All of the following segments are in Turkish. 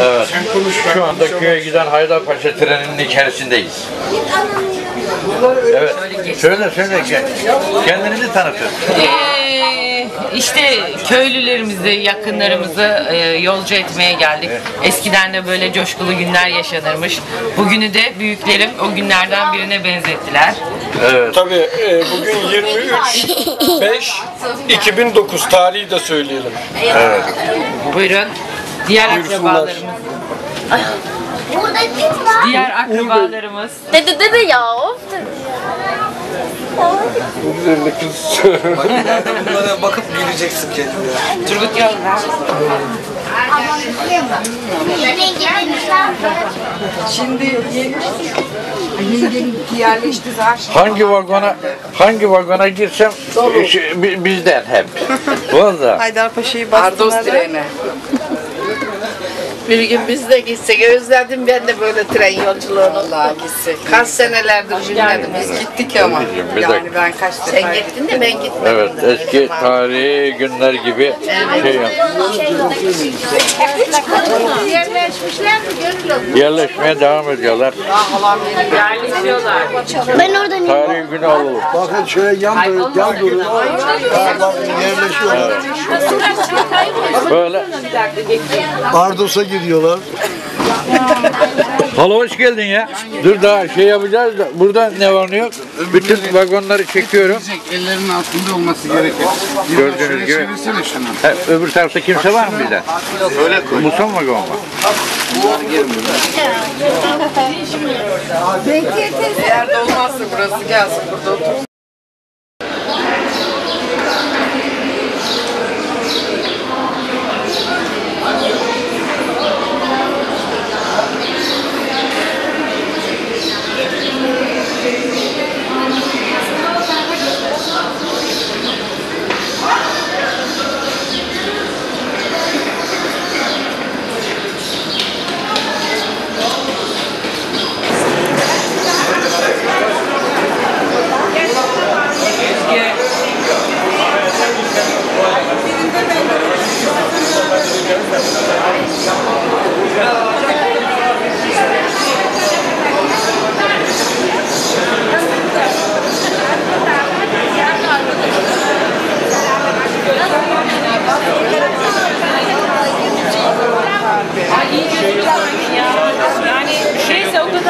Evet. Şu anda köye giden Haydarpaşa treninin içerisindeyiz. Evet. Söyle söyle. Kendinizi tanıtın. Ee, işte köylülerimizi, yakınlarımızı e, yolcu etmeye geldik. Eskiden de böyle coşkulu günler yaşanırmış. Bugünü de büyüklerim o günlerden birine benzettiler. Tabii e, bugün 23 5 2009 tarihi de söyleyelim. Buyurun. Diğer akrabalarımız. Burada kim var? Diğer akrabalarımız. Dede dede ya. of. Bu güzel kız. Bunlara bakıp güleceksin kendine. Turgut demişler. Şimdi yeni yerleşti zaten. Hangi vagona hangi vagona girsem şu- bi- bizden hep. Valla. Haydarpaşa'yı Ardos bastılar. treni. ね。Bir gün biz de gitsek. Özledim ben de böyle tren yolculuğunu. Allah gitsek. Kaç senelerdir bilmedim. Biz gittik ama. Anneciğim, bir Yani dakika. ben kaç defa Sen gittin de ben gitmedim. Evet eski tarihi günler gibi şey yap. Yerleşmişler mi görülüyor? Yerleşmeye devam ediyorlar. Ben oradan Tarihi günü alalım. Bakın şöyle yan duruyor, yan duruyor. yerleşiyorlar. Böyle. Ardos'a gidiyorlar. Hala hoş geldin ya. Dur daha şey yapacağız da. Burada ne var ne yok. Bütün vagonları çekiyorum. Ellerinin altında olması gerekir. Gördüğünüz gibi. He, öbür tarafta kimse var mı bizden? Öyle koy. Bu son vagon var. Eğer de olmazsa burası gelsin burada otur.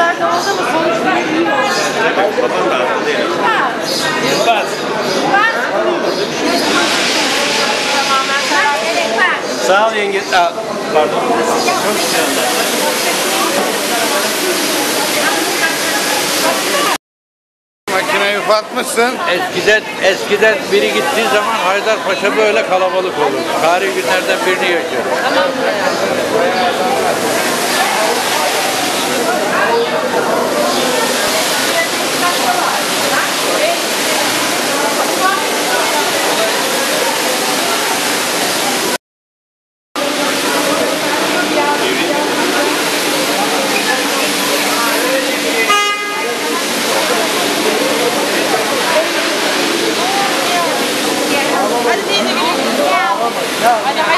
Şeyse o kadar da oldu mu sonuçta iyi oldu. Sağ ol yenge. Aa, pardon. Makineyi ufaltmışsın. Eskiden eskiden biri gittiği zaman Haydarpaşa böyle kalabalık olur. Tarihi günlerden birini yaşıyor. Hadi hayırlı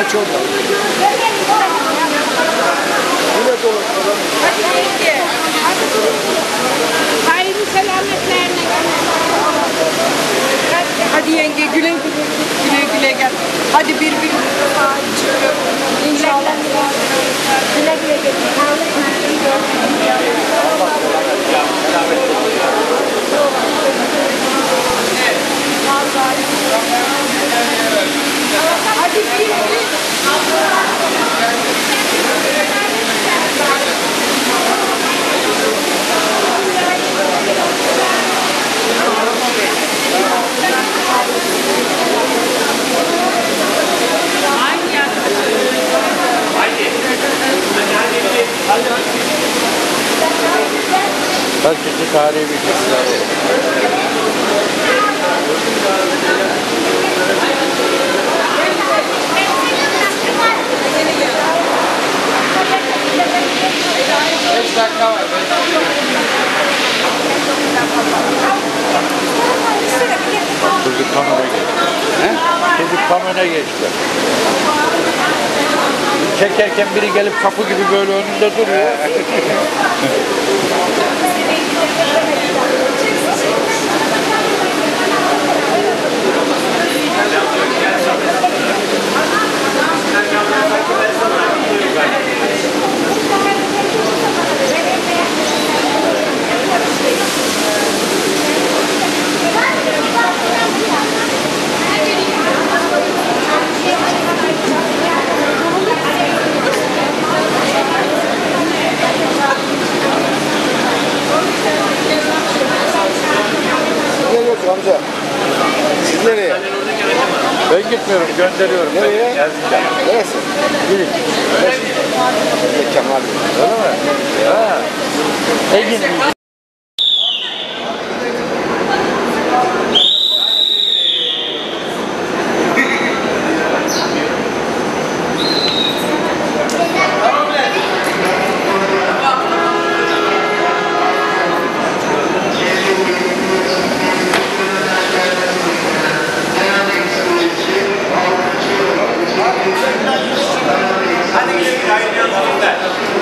Kaç orada? Hayırlı selametlerine. Hadi yenge güle güle güle güle gel. Hadi birbirimize sahip çıkıyor. İnşallah. Güle güle gidin. Hadi bir bir. Herkesi tarihi alalım. Beş dakika var. Çocuk kamera gel. Çocuk kamera geçti. Çekerken biri gelip kapı gibi böyle önünde duruyor. Thank you. Amca? Siz nereye? Ben gitmiyorum, gönderiyorum. Nereye? Erzincan. Neresi? Girin. Kemal. Öyle mi? Ha. Egin Aynı that.